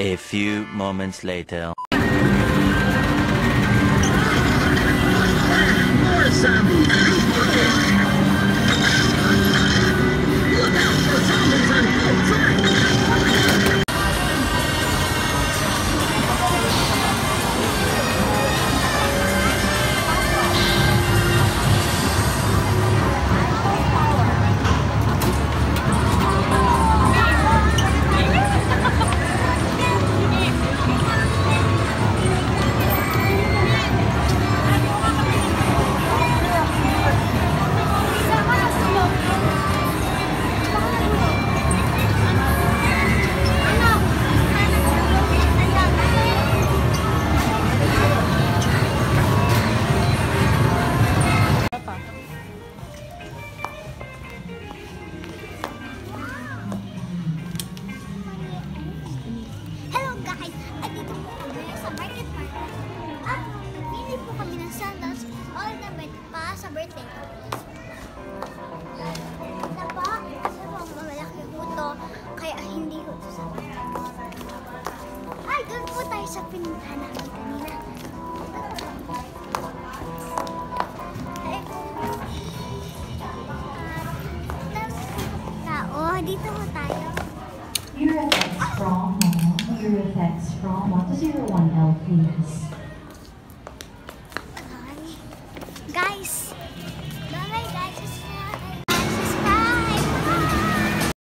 A few moments later. Sa birthday ko. Na po, kasi po mamalaki po to, kaya hindi ko ito sa Ay, doon po tayo sa pinuntahan namin kanina. Tao, dito po tayo. Eurotex from Mall, Eurotex from 101L please.